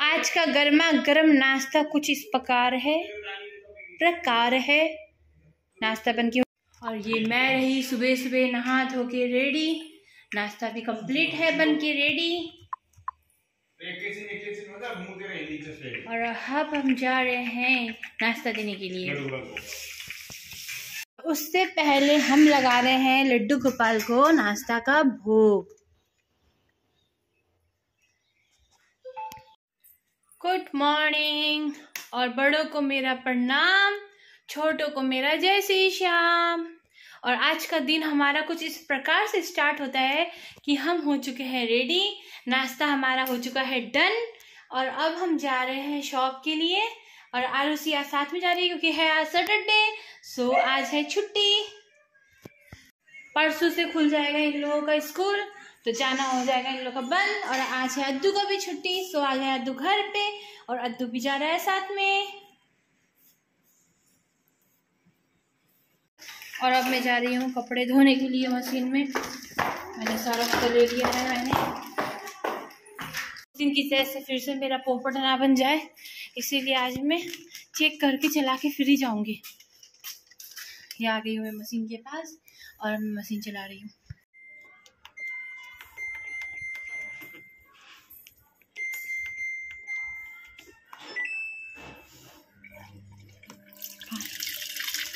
आज का गर्मा गर्म नाश्ता कुछ इस प्रकार है। प्रकार है। नाश्ता बन के और ये मैं रही सुबह सुबह नहा धो के रेडी। नाश्ता भी कंप्लीट है, बन के रेडी। और अब हम जा रहे हैं नाश्ता देने के लिए। उससे पहले हम लगा रहे हैं लड्डू गोपाल को नाश्ता का भोग। Good morning. और बड़ों को मेरा प्रणाम, छोटों को मेरा जय श्री श्याम। और आज का दिन हमारा कुछ इस प्रकार से स्टार्ट होता है कि हम हो चुके हैं रेडी नाश्ता हमारा हो चुका है डन और अब हम जा रहे हैं शॉप के लिए। और आरुषि आज साथ में जा रही है क्योंकि है आज सैटरडे सो आज है छुट्टी। परसों से खुल जाएगा इन लोगों का स्कूल तो जाना हो जाएगा इन लोग का बंद और आज है अद्दू का भी छुट्टी, सो आज है अद्दू घर पे और अद्दू भी जा रहा है साथ में। और अब मैं जा रही हूँ कपड़े धोने के लिए मशीन में। मैंने सारा तो ले लिया है मैंने। मशीन की तरह से फिर से मेरा पोपट ना बन जाए, इसीलिए आज मैं चेक करके चला के फिर ही जाऊँगी। ये आ गई हूँ मैं मशीन के पास और मैं मशीन चला रही हूँ।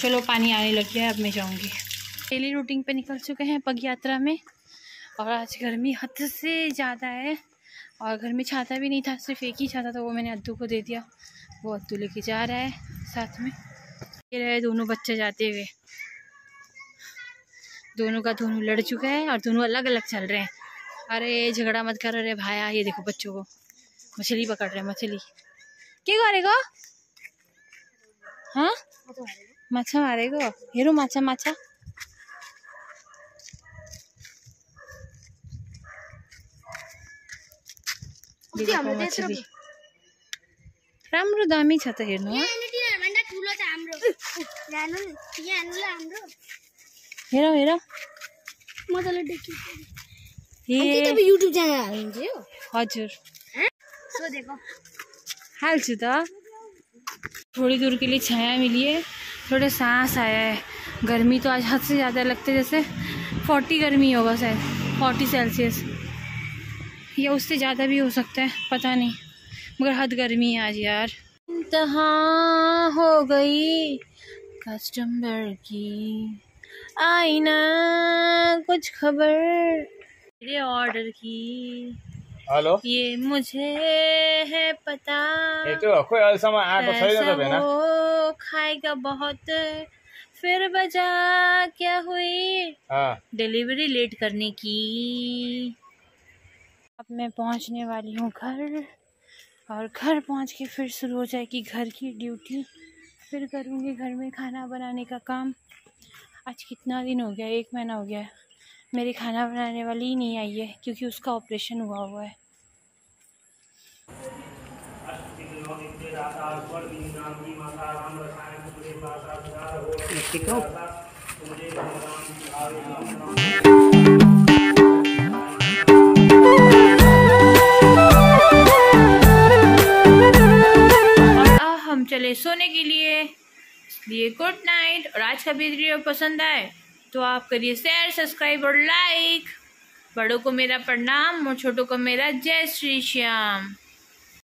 चलो पानी आने लग गया है, अब मैं जाऊँगी। डेली रूटीन पे निकल चुके हैं पग यात्रा में। और आज गर्मी हद से ज़्यादा है। और घर में छाता भी नहीं था, सिर्फ़ एक ही छाता था, वो मैंने अद्दू को दे दिया। वो अद्दू लेके जा रहा है साथ में। ये रहे दोनों बच्चे जाते हुए। दोनों का दोनों लड़ चुका है और दोनों अलग अलग चल रहे हैं। अरे, झगड़ा मत कर रहे भाया, ये देखो बच्चों को। मछली पकड़ रहे हैं, मछली। क्या करेगा हाँ? माछा मारेगा हेरो माछा माछा राम्रो दामी छ त हेर्नु हेर हेर युट्युब च्यानल हाल्नुहुन्छ हजुर हाल्छु त थोड़ी दूर के लिए छाया मिली है थोड़े सांस आया है। गर्मी तो आज हद से ज़्यादा लगते जैसे फोर्टी गर्मी होगा शायद फोर्टी सेल्सियस। या उससे ज़्यादा भी हो सकता है पता नहीं। मगर हद गर्मी है आज यार। इंतहा हो गई कस्टमर की आई ना कुछ खबर। मेरे ऑर्डर की। हेलो। ये मुझे है पता। ए त्यो खोइ अहिलेसम्म आएको छैन ऐसा त भेना वो खाएगा बहुत। फिर बजा क्या हुई? हाँ। डिलीवरी लेट करने की। अब मैं पहुँचने वाली हूँ घर। और घर पहुँच के फिर शुरू हो जाएगी घर की ड्यूटी फिर करूँगी घर में खाना बनाने का काम। आज कितना दिन हो गया? एक महीना हो गया मेरी खाना बनाने वाली ही नहीं आई है क्योंकि उसका ऑपरेशन हुआ हुआ है। हम चले सोने के लिए। इसलिए गुड नाइट और आज का वीडियो पसंद आए तो आप करिए शेयर सब्सक्राइब और लाइक बड़ों को मेरा प्रणाम और छोटों को मेरा जय श्री श्याम।